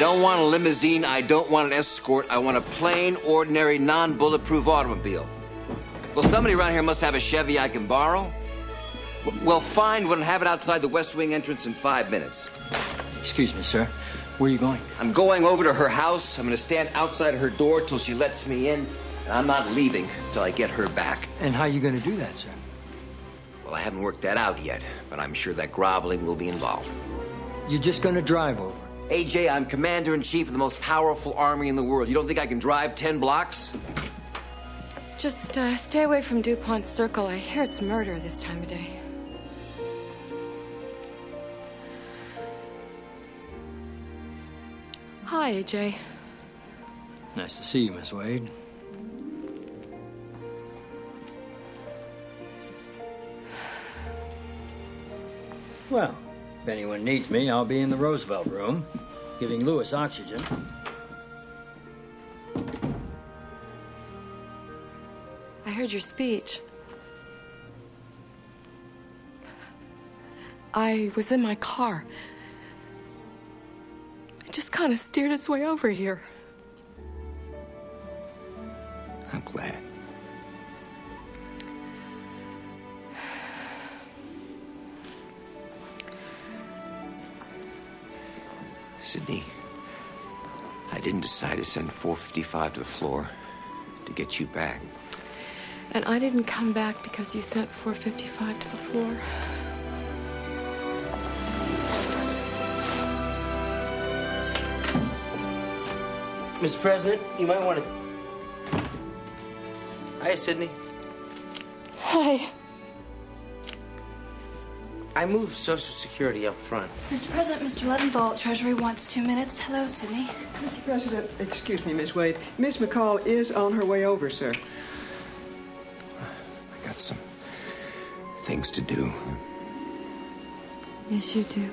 I don't want a limousine. I don't want an escort. I want a plain, ordinary, non bulletproof automobile. Well, somebody around here must have a Chevy I can borrow. Well, fine. We'll have it outside the West Wing entrance in five minutes. Excuse me, sir. Where are you going? I'm going over to her house. I'm going to stand outside her door till she lets me in. And I'm not leaving till I get her back. And how are you going to do that, sir? Well, I haven't worked that out yet, but I'm sure that groveling will be involved. You're just going to drive over. AJ, I'm commander in chief of the most powerful army in the world. You don't think I can drive 10 blocks? Just uh, stay away from DuPont Circle. I hear it's murder this time of day. Hi, AJ. Nice to see you, Miss Wade. Well, if anyone needs me, I'll be in the Roosevelt room, giving Lewis oxygen. I heard your speech. I was in my car. It just kind of steered its way over here. I'm glad. Sydney, I didn't decide to send 455 to the floor to get you back. And I didn't come back because you sent 455 to the floor. Mr. President, you might want to. Hi, Sydney. Hi. I moved Social Security up front. Mr. President, Mr. Leventhal, Treasury wants two minutes. Hello, Sydney. Mr. President, excuse me, Miss Wade. Miss McCall is on her way over, sir. I got some things to do. Yes, you do.